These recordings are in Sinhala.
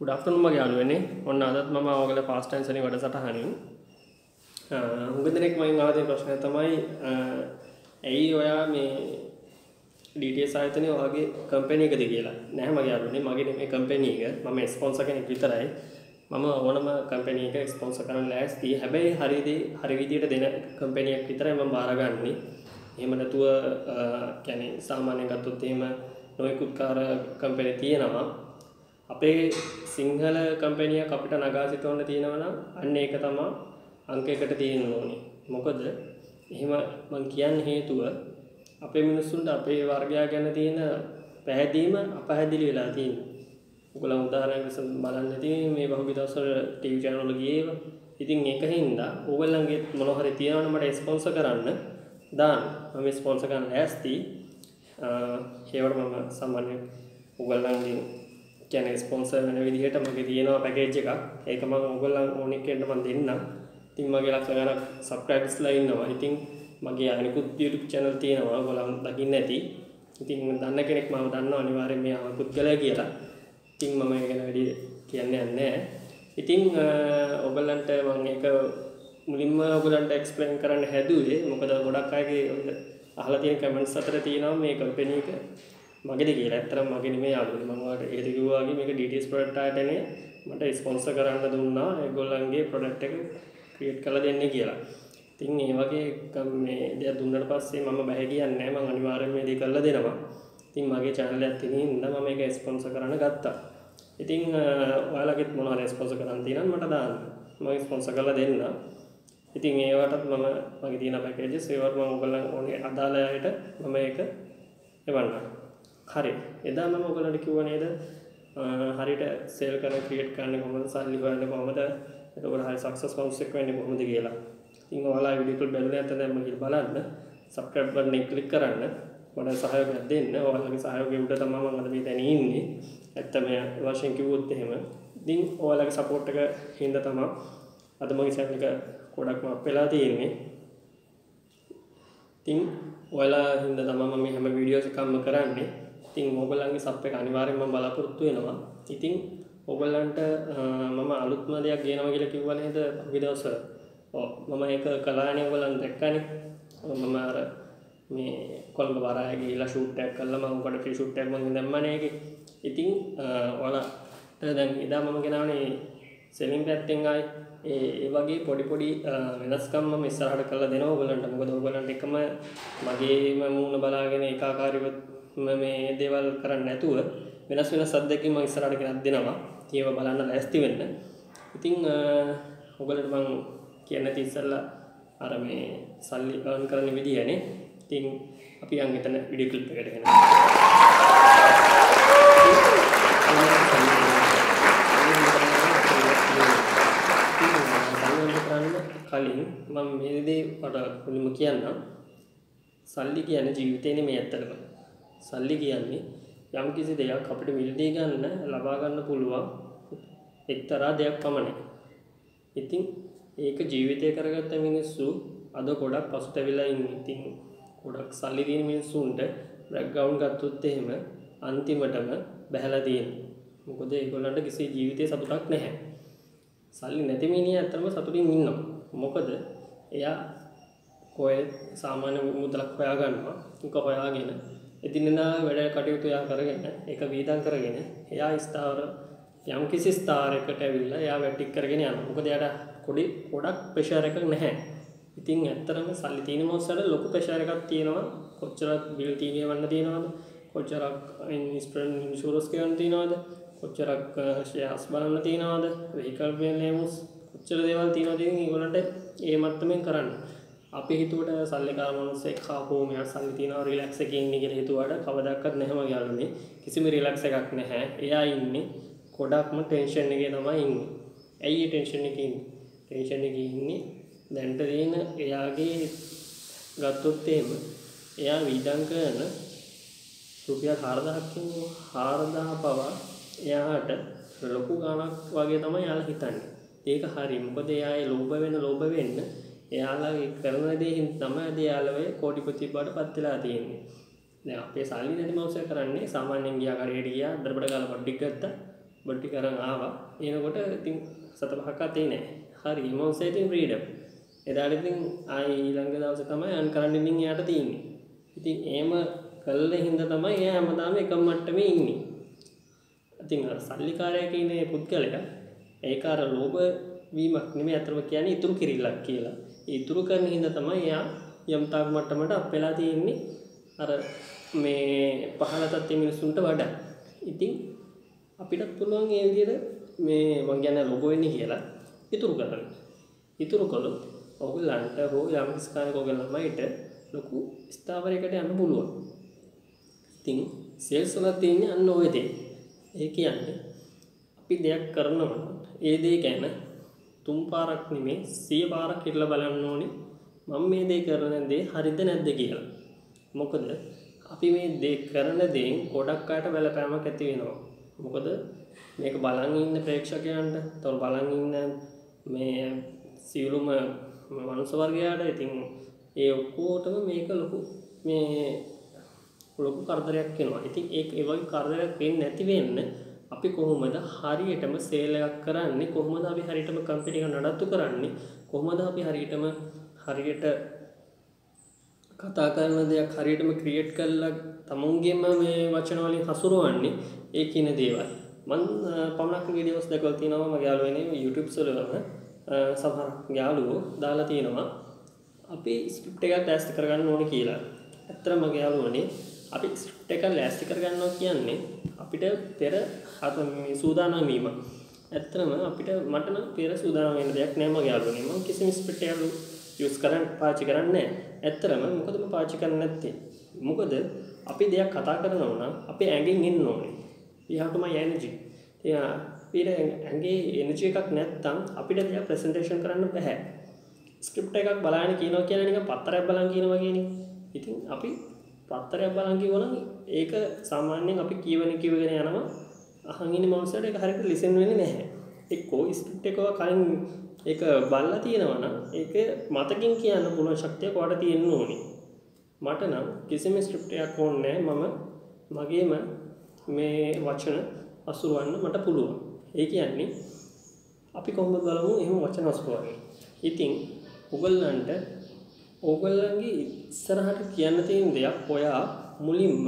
ගුඩ අෆ්ටර්නූන් මගේ යාළුවනේ ඔන්න අදත් මම ඔයගල ෆාස්ට් ඇන්සර්නි වැඩසටහනින්. හුඟ දෙනෙක් මගෙන් අහන ප්‍රශ්නය තමයි ඇයි ඔයා මේ ඩීටස් ආයතනය ඔයාගේ කම්පැනි එකද කියලා? නැහැ මගේ යාළුවනේ මගේ මේ කම්පැනි එක. මම ස්පොන්සර් කෙනෙක් විතරයි. මම ඕනම කම්පැනි එක ස්පොන්සර් කරන්න ලෑස්ති හැබැයි හරිදී හරි විදියට දෙන කම්පැනියක් විතරයි මම බාරගන්නේ. එහෙම නැතුව කියන්නේ සාමාන්‍යයෙන් ගත්තොත් එහෙම නොයෙකුත් කාර කම්පැනි තියෙනවා. අපේ සිංහල කම්පැනියක් අපිට නගා සිටවන්න තියෙනවා නම් අන්න ඒක තමයි අංක එකට තියෙන්න ඕනේ. මොකද එහෙම මං කියන්න හේතුව අපේ මිනිස්සුන්ට අපේ වර්ගයා ගැන තියෙන පැහැදීම අපහැදිලි වෙලා තියෙනවා. ඔයගොල්ලෝ උදාහරණයක් ලෙස බලන්න ඉතින් මේ පහුගිය දවස්වල ටීවී channel වල ගියේ ඉතින් ඒක හින්දා ඕගොල්ලන්ගේ මොන හරි තියෙනවනම් මට ස්පොන්සර් කරන්න දාන්න. මම ස්පොන්සර් කරන්න ලෑස්ති. ඒවට මම සාමාන්‍යයෙන් ඔයගොල්ලන්ගෙන් කියන්නේ ස්පොන්සර් වෙන විදිහට මගේ තියෙනවා පැකේජ් එකක්. ඒක මම ඔයගොල්ලන් ඕන එකෙන්ට මම දෙන්නම්. ඉතින් මගේ ලක්ෂ ගණක් සබ්ස්ක්‍රයිබර්ස්ලා ඉන්නවා. ඉතින් මගේ අනිකුත් YouTube channel තියෙනවා. ඔයගොල්ලන් දකින්න ඇති. ඉතින් දන්න කෙනෙක් මම දන්නවා අනිවාර්යෙන් මෙයා පුද්ගලයා කියලා. ඉතින් මම ඒක ගැන වැඩි කියන්නේ නැහැ. ඉතින් ඔයගොල්ලන්ට මම ඒක මුලින්ම ඔයගොල්ලන්ට එක්ස්ප්ලেইন කරන්න හැදුවේ. මොකද ගොඩක් අයගේ අහලා තියෙන කමෙන්ට්ස් අතර තියෙනවා මේ කම්පැනි එක මගේද කියලා. ඇත්තටම මගේ නෙමෙයි යාළුවනේ. මම ඔයාලට ඒද කිව්වා වගේ මේක DTS product ආයතනය මට ස්පොන්සර් කරන්න දුන්නා. ඒගොල්ලන්ගේ product එක ක්‍රියේට් කරලා දෙන්න කියලා. ඉතින් ඒ වගේ මේ දෙයක් දුන්නට පස්සේ මම බෑ කියන්නේ නැහැ. මම අනිවාර්යයෙන් මේ දේ කරලා දෙනවා. ඉතින් මගේ channel එකක් තියෙන හින්දා මම මේක ස්පොන්සර් කරන්න ගත්තා. ඉතින් ඔයාලගෙත් මොනවා හරි ස්පොන්සර් කරන්න තියෙනවා මට දාන්න. මම ස්පොන්සර් කරලා දෙන්න. ඉතින් ඒවටත් මම මගේ තියෙන පැකේජස් ඒවට මම ඔයගොල්ලන් ඕනේ අදාළ අයට මම ඒක එවන්නම්. හරි. එදා මම ඔයගොල්ලන්ට කිව්වා නේද හරියට සේල් කරන ක්‍රියේට් කරන්න කොහොමද සල්ලි හොයන්නේ කොහොමද එතකොට හරි සක්සස් බවුන්ස් එක වෙන්නේ කොහොමද කියලා. ඉතින් ඔයාලා වීඩියෝ එක බැලුවා නැත්නම් දැන් මම කියලා බලන්න. සබ්ස්ක්‍රයිබ් බටන් එක ක්ලික් කරන්න. මට සහයෝගයක් දෙන්න. ඔයාලගේ සහයෝගය උඩ තමයි මම අද මේ දැන් ඉන්නේ. ඇත්තම වශයෙන් කිව්වොත් එහෙම. ඉතින් ඔයාලගේ සපෝට් එක හින්දා තමයි අද මගේ channel එක ගොඩක්ම අප් වෙලා තියෙන්නේ. ඉතින් ඔයාලා හින්දා තමයි මම මේ හැම වීඩියෝස් එකක්ම කරන්නේ. ඉතින් ඕගොල්ලන්ගේ සප් එක අනිවාර්යෙන්ම මම බලාපොරොත්තු වෙනවා. ඉතින් ඕගොල්ලන්ට මම අලුත්ම දෙයක් ගේනවා කියලා කිව්වා නේද පහුගිය දවස්වල. ඔව් මම ඒක කළානේ ඔයගොල්ලන් දැක්කනේ. මම අර මේ කොළඹ වරාය ගිහිල්ලා ෂූට් එකක් කළා මම උකට ෆ්‍රී ෂූට් එකක් මම දැම්මනේ ඒකේ. ඉතින් ඔයාලට දැන් එදා මම ගෙනාවනේ සෙලින් පැත්තෙන් ආයි ඒ වගේ පොඩි පොඩි වෙනස්කම් මම ඉස්සරහට කරලා දෙනවා ඔයගලන්ට. මොකද ඔයගලන්ට එකම මගේම මූණ බලාගෙන ඒකාකාරීව මේ දේවල් කරන්නේ නැතුව වෙනස් වෙනස් අත්දැකීම් මම ඉස්සරහට ගෙනත් දෙනවා. ඒව බලන්න ලෑස්ති වෙන්න. ඉතින් ඔයගලන්ට මම කියන්න තිස්සලා අර මේ සල්ලි earn කරන විදියනේ. ඉතින් අපි යන් එතන වීඩියෝ ක්ලිප් එකට එනවා. කලින් මම මේ දේ මට මුලින්ම කියන්නම්. සල්ලි කියන්නේ ජීවිතේ නෙමෙයි ඇත්තටම. සල්ලි කියන්නේ යම් කිසි දෙයක් අපිට මිලදී ගන්න ලබා ගන්න පුළුවන් එක්තරා දෙයක් පමණයි. ඉතින් ඒක ජීවිතය කරගත්ත මිනිස්සු අද ගොඩක් පසුතැවිලා ඉන්නේ. ඉතින් ගොඩක් සල්ලි තියෙන මිනිස්සුන්ට බෑග්ග්‍රවුන්ඩ් ගත්තොත් එහෙම අන්තිමටම බැහැලා තියෙනවා. මොකද ඒගොල්ලන්ට කිසි ජීවිතේ සතුටක් නැහැ. සල්ලි නැති මිනිහා ඇත්තම සතුටින් ඉන්නවා. මොකද එයා කොහෙ සාමාන්‍ය මුදලක් හොයා ගන්නවා. ඒක හොයාගෙන එදිනෙදා වැඩ කටයුතු එයා කරගෙන ඒක වීදම් කරගෙන එයා ස්ථාවර යම් කිසි ස්ථාරයකට ඇවිල්ලා එයා වැටික් කරගෙන යනවා. මොකද එයාට පොඩි ගොඩක් ප්‍රෙෂර් එකක් නැහැ. ඉතින් ඇත්තටම සල්ලි තියෙන මොස්සල ලොකු ප්‍රෙෂර් එකක් තියෙනවා. කොච්චරක් බිල් තීනියවන්න තියෙනවද? කොච්චරක් ඉන්ෂුරන්ස් ගෙවන්න තියෙනවද? කොච්චරක් ෂෙයාර්ස් බලන්න තියෙනවද? වෙහිකල් බිල්ස් කොච්චර දේවල් තියෙනවද ඉතින් ඒගොල්ලන්ට ඒ මට්ටමින් කරන්න. අපි හිතුවට සල්ලිකාර මිනිස්සෙක් ආපෝ මෙයා සල්ලි තියනවා රිලැක්ස් එකේ ඉන්නේ කියලා හිතුවාට කවදාවත් නැහැ මගේ යාළුවනේ. කිසිම රිලැක්ස් එකක් නැහැ. එයා ඉන්නේ ගොඩක්ම ටෙන්ෂන් එකේ තමයි ඉන්නේ. ඇයි ඒ ටෙන්ෂන් එකේ ඉන්නේ? ටෙන්ෂන් එකේ ඉන්නේ දැන්ට තියෙන එයාගේ ගත්තොත් එහෙම එයා වීදම් කරන රුපියල් 4000ක් කියන්නේ 4000 පවා එයාට ලොකු ගාණක් වගේ තමයි යාලා හිතන්නේ. ඒක හරි. මොකද එයා ඒ ලෝභ වෙන ලෝභ වෙන්න එයාලගේ කරන දේ හින්දා තමයි එයාලගේ කෝටිපති බවට පත් වෙලා තියෙන්නේ. දැන් අපේ සල්ලි නැති මනුස්සය කරන්නේ සාමාන්‍යයෙන් ගියා කරේට ගියා දරබඩ ගාලා පොඩ්ඩක් ගත්තා බොට්ටි කරන් ආවා. එනකොට ඉතින් සත පහක් අතේ නෑ. හරි ඊමෝසේ ඉතින් ෆ්‍රීඩම් එදාට ඉතින් ආයි ඊළඟ දවසේ තමයි අන් කරන්න ඉතින් එයාට තියෙන්නේ. ඉතින් එහෙම කළ හින්දා තමයි එයා හැමදාම එකම මට්ටමේ ඉන්නේ. ඉතින් අර සල්ලිකාරයා කියන පුද්ගලයා ඒක අර ලෝභ වීමක් නෙමෙයි අතරම කියන්නේ ඉතුරු කිරිල්ලක් කියලා. ඒ ඉතුරු කරන හින්දා තමයි එයා යම් තාක් මට්ටමට අප් වෙලා තියෙන්නේ අර මේ පහළ තත්ත්වයේ මිනිස්සුන්ට වඩා. ඉතින් අපිටත් පුළුවන් ඒ විදිහට මේ මං කියන්නේ ලොබ වෙන්නේ කියලා ඉතුරු කරන්න. ඉතුරු කළොත් ඔයගොල්ලන්ට හෝ යම් කිසි කාලයක ඔයගොල්ලෝ ළමයිට ලොකු ස්ථාවරයකට යන්න පුළුවන්. ඉතින් සේල්ස් වල තියෙන්නේ අන්න ඔය දේ. ඒ කියන්නේ අපි දෙයක් කරනවා ඒ දේ ගැන තුන් පාරක් නෙමේ සිය පාරක් හිටලා බලන්න ඕනේ මම මේ දේ කරන දේ හරිද නැද්ද කියලා. මොකද අපි මේ දේ කරන දේෙන් ගොඩක් අයට බලපෑමක් ඇති වෙනවා. මොකද මේක බලන් ඉන්න ප්‍රේක්ෂකයන්ට, තව බලන් ඉන්න මේ සියලුම මනුස්ස වර්ගයාට ඉතින් ඒ ඔක්කොටම මේක ලොකු මේ ලොකු කරදරයක් වෙනවා. ඉතින් ඒක ඒ වගේ කරදරයක් වෙන්නේ නැති වෙන්න අපි කොහොමද හරියටම සේල් එකක් කරන්නේ කොහොමද අපි හරියටම කම්පැනි එක නඩත්තු කරන්නේ කොහොමද අපි හරියටම හරියට කතා කරන දෙයක් හරියටම ක්‍රියේට් කරලා තමුන්ගේම මේ වචන වලින් හසුරවන්නේ? ඒ කියන දේවල්. මම පමණක් වීඩියෝස් දැකලා තියෙනවා මගේ යාළුවනේ YouTube වල සමහර යාළුවෝ දාලා තියෙනවා. අපි ස්ක්‍රිප්ට් එකක් ටෙස්ට් කරගන්න ඕනේ කියලා. ඇත්තටම මගේ යාළුවනේ අපි ස්ක්‍රිප්ට් එක ලෑස්ති කරගන්නවා කියන්නේ අපිට පෙර සූදානම් වීම. ඇත්තටම අපිට මට නම් පෙර සූදානම් වෙන්න දෙයක් නෑ මගේ යාළුවනේ. මම කිසිම ස්ක්‍රිප්ට් එකක් යූස් කරන්න පාවිච්චි කරන්නේ නෑ. ඇත්තටම මොකද මම පාවිච්චි කරන්නේ නැත්තේ? මොකද අපි දෙයක් කතා කරනවා නම් අපේ ඇඟෙන් එන්න ඕනේ. you have to my energy. ඉතින් අපිට ඇඟේ එනර්ජි එකක් නැත්තම් අපිට දෙයක් ප්‍රසන්ටේෂන් කරන්න බෑ. ස්ක්‍රිප්ට් එකක් බලන්න කියනවා කියන්නේ නිකන් පත්තරයක් බලන් කියනවා වගේනේ. ඉතින් අපි පත්තරයක් බලන් කිව්වනම් ඒක සාමාන්‍යයෙන් අපි කියවන කිවගෙන යනවා අහන් ඉන්න මනුස්සයට ඒක හරියට ලිසන් වෙන්නේ නැහැ. එක්කෝ ස්ක්‍රිප්ට් එකව කලින් ඒක බලලා තියෙනවා නම් ඒක මතකින් කියන්න පුළුවන් ශක්තිය කොහට තියෙන්න ඕනේ. මට නම් කිසිම ස්ක්‍රිප්ට් එකක් ඕනේ මම මගේම මේ වචන අසුරවන්න මට පුළුවන්. ඒ කියන්නේ අපි කොහොමද බලමු එහෙම වචන අසුරවන්නේ. ඉතින් ඔයගොල්ලන්ට ඕගොල්ලන්ගේ ඉස්සරහට කියන්න තියෙන දෙයක් ඔයා මුලින්ම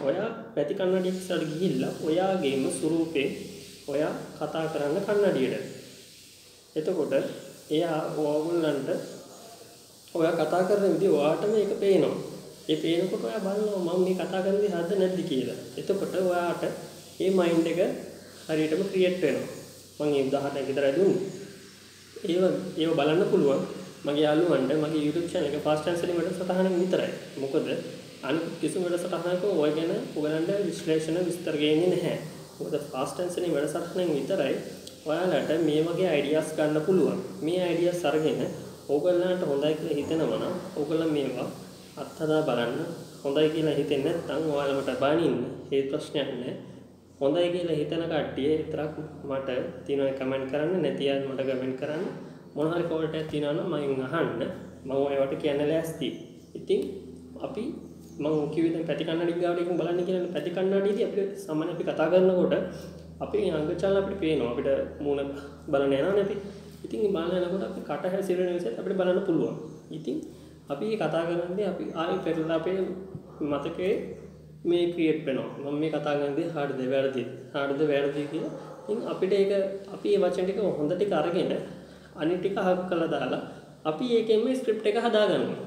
ඔයා පැති කන්නඩියක් ඉස්සරහට ගිහිල්ලා ඔයාගේම ස්වරූපේ ඔයා කතා කරන්න කන්නඩියට. එතකොට එයා ඕගොල්ලන්ට ඔයා කතා කරන විදිහ ඔයාට මේක පේනවා. ඒ පේනකොට ඔයා බලනවා මම මේ කතා කරන දේ හරිද නැද්ද කියලා. එතකොට ඔයාට මේ මයින්ඩ් එක හරියටම ක්‍රියේට් වෙනවා. මම ඒ උදාහරණයක් විතරයි දුන්නේ. ඒව ඒව බලන්න පුළුවන්. මගේ යාළුවන්ට මගේ YouTube channel එක fast answering වැඩසටහන විතරයි. මොකද අනිත් කිසිම වැඩසටහනක ඔය ගැන ඔයගලන්ට විශ්ලේෂණ විස්තර ගේන්නේ නැහැ. මොකද fast answering වැඩසටහනෙන් විතරයි ඔයාලට මේ වගේ ideas ගන්න පුළුවන්. මේ ideas අරගෙන ඕගොල්ලන්ට හොඳයි කියලා හිතෙනවා නම් ඕගොල්ලෝ මේවා අත්හදා බලන්න. හොඳයි කියලා හිතෙන්නේ නැත්නම් ඔයාලමට බනින්න. ඒ ප්‍රශ්නයක් නැහැ. හොඳයි කියලා හිතන කට්ටිය විතරක් මට තියෙනවා කමෙන්ට් කරන්න නැති අය මට කමෙන්ට් කරන්න මොන හරි කෝල්ට් එකක් තියෙනවා නම් මගෙන් අහන්න මම ඒවට කියන්න ලෑස්ති. ඉතින් අපි මම කිව්වේ දැන් පැති කන්නඩි ගාවට එකක් බලන්න කියලා පැති කන්නඩියේදී අපිට සාමාන්‍ය අපි කතා කරනකොට අපේ අංගචාල අපිට පේනවා අපිට මූණ බලන්න යනවනේ අපි. ඉතින් බලන යනකොට අපි කට හැසිරෙන විදිහට අපිට බලන්න පුළුවන්. ඉතින් අපි මේ කතා කරන්නේ අපි ආයෙ පෙරලා අපේ මතකයේ මේ ක්‍රියේට් වෙනවා. මම මේ කතා කරන්නේ හරිද වැරදිද? හරිද වැරදිද කියලා. ඉතින් අපිට ඒක අපි මේ වචන ටික හොඳ ටික අරගෙන අනිත් ටික අහක් කළා දාලා අපි ඒකෙන්ම ස්ක්‍රිප්ට් එක හදාගන්නවා.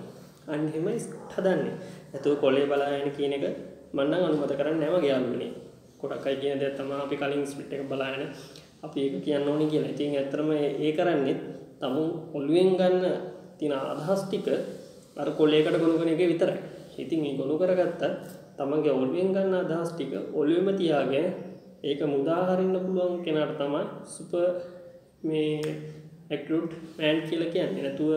අන්න එහෙමයි හදන්නේ. නැතුව කොලේ බලාගෙන කියන එක මම නම් අනුමත කරන්නේ නැහැ මගේ යාළුවනේ. ගොඩක් අය කියන දේ තමයි අපි කලින් ස්ක්‍රිප්ට් එක බලාගෙන අපි ඒක කියන්න ඕනේ කියලා. ඉතින් ඇත්තටම ඒ කරන්නේ තමුන් ඔළුවෙන් ගන්න තියෙන අදහස් ටික අර කොලේකට ගොනු කරන එක විතරයි. ඉතින් මේ ගොනු කරගත්ත තමන්ගේ ඔළුවෙන් ගන්න අදහස් ටික ඔළුවෙම තියාගෙන ඒක මුදා හරින්න පුළුවන් කෙනාට තමයි සුපර් මේ ඇක්රුට් මෑන් කියලා කියන්නේ. නැතුව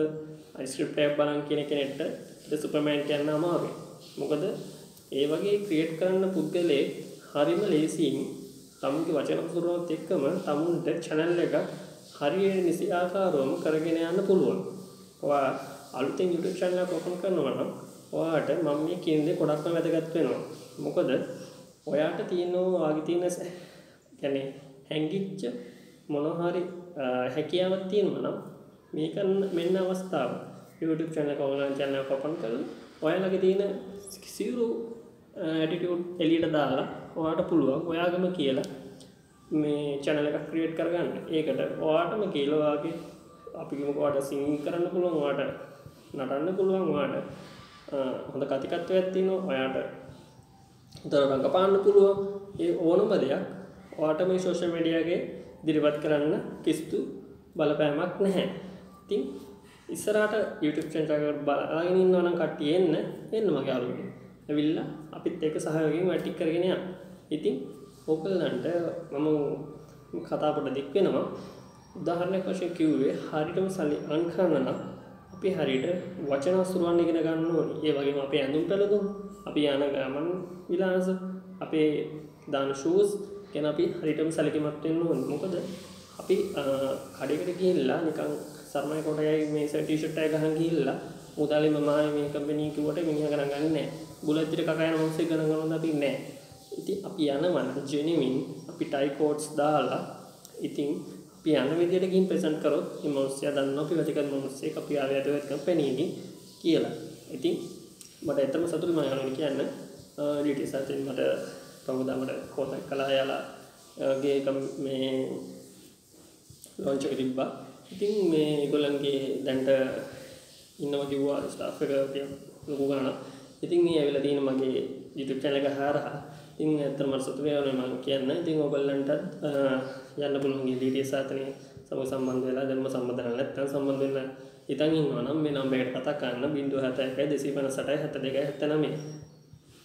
ස්ක්‍රිප්ට් එකක් බලන් කියන කෙනෙක්ට ඒක සුපර්මෑන් කියන්න අමාරුයි. මොකද ඒ වගේ ක්‍රියේට් කරන්න පුද්ගලයෙක් හරිම ලේසියෙන් තමුන්ගේ වචන පුරුවත් එක්කම තමුන්ට channel එක හරියට නිසි ආකාරවම කරගෙන යන්න පුළුවන්. ඔයා අලුතෙන් YouTube channel එකක් open කරනවා නම් ඔයාට මම මේ කියන දේ ගොඩක්ම වැදගත් වෙනවා. මොකද ඔයාට තියෙනවා වාගේ තියෙන يعني හැංගිච්ච මොනහරි හැකියාවත් තියෙනවා නම් මේකන්න මෙන්න අවස්ථාව. YouTube චැනල කවලන් චැනල කොපන් කළ ඔයාලගේ තියෙන සිවරු ඇටිටියුඩ් එලියට දාලා ඔයාට පුළුවන් ඔයාගම කියලා මේ චැනල එකක් ක්‍රියට් කරගන්න. ඒකට ඔයාටම කියලවාගේ අපිමකවාට සිං කරන්න පුළුවන් වාට නටන්න පුළුවන් වාට හොඳ කතිකත්ව ඇත්තින ඔයාට තර රඟපාන්න පුළුවන්. ඒ ඕනම දෙයක් වාට මේ ශෝෂ මඩියගේ දිරිපත් කරන්න කිස්තු බලපෑමක් නැහැ. තින් ඉස්සරට YouTube චන්ටකට බලාගෙනින් ඕනම් කට්ටිය එන්න. එන්න මගේ අලුගේ ඇවිල්ල අපිත් එක සහයකින් වැටික් කරගෙනය ඉතින් ඕකල්ලන්ට මම කතාපට දික්වෙනවා උදාහරණයක් වශයෙන් කිව්වේ හරිටම සල්ලි අන් කරන්න නම් අපි හරියට වචන අසුරුවන් ඉගෙන ගන්න ඕනි. ඒ වගේම අපේ ඇඳුම් පැළඳුම්, අපි යන ගමන් විලාස, අපේ දාන ෂූස් ගැන අපි හරියටම සැලකිලිමත් වෙන්න ඕනි. මොකද අපි කඩේකට ගිහිල්ලා නිකන් සර්මයි කොටයයි මේ ටී-ෂර්ට් එක ගහන් ගිහිල්ලා මුදාලේ මම මේ කම්පැනි කිව්වට මිනිහා ගණන් ගන්නේ නැහැ. බුලත්තිර කකයන මොන්සේ ගණන් ගන්නවද අපි නැහැ. ඉතින් අපි යනවා ජෙනිවින් අපි ටයි කෝඩ්ස් දාලා ඉතින් අපි යන විදිහට ගිහින් ප්‍රසන්ට් කරොත් මේ මිනිස්සයා දන්නවා අපි වැදගත් මිනිස්සෙක් අපි ආවේ වැදගත් කම්පැනි කියලා. ඉතින් මට ඇත්තම සතුටුයි මම යනවා කියන්න. ඩීටීස් අතරින් මට පහුදා මට කෝටක් කළා යාලා ගේ මේ ලොන්ච් එක තිබ්බා. ඉතින් මේ ඒගොල්ලන්ගේ දැන්ට ඉන්නවා කිව්වා ස්ටාෆ් එක ලොකු ගාණක්. ඉතින් මේ ඇවිල්ලා තියෙන මගේ YouTube channel එක හරහා ඉතින් ඇත්තටම මට සතුටු වෙනවා මම කියන්න. ඉතින් ඔයගොල්ලන්ටත් යන්න පුළුවන් ඉදිරියේ සාතනේ සමග සම්බන්ධ වෙලා ධර්ම සම්බන්ධන නැත්නම් සම්බන්ධ වෙන්න ඉතින් ඉන්නවා නම් මේ නම්බර් එකට කතා කරන්න 071 258 72 79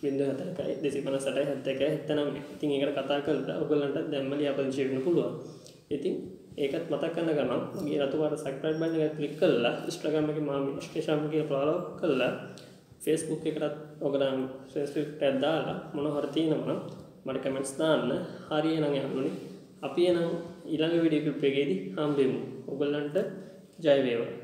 071 258 72 79 ඉතින් ඒකට කතා කරලා ඔයගොල්ලන්ට දැම්ම ලියාපදිංචි වෙන්න පුළුවන්. ඉතින් ඒකත් මතක් කරන ගමන් මගේ රතු පාට සබ්ස්ක්‍රයිබ් බටන් එක ක්ලික් කරලා Instagram එකේ මාමි ඉස්ටේෂන් එකේ ෆලෝ කරලා ෆේස්බුක් එකටත් ඔගලන් ෆේස්බුක් එකට දාලා මොන හරි තියෙනවා නම් මට කමෙන්ට්ස් දාන්න. හරිය නම් යන්නුනේ අපි එනම් ඊළඟ වීඩියෝ ක්ලිප් එකේදී හම්බෙමු. ඔයගලන්ට ජය වේවා.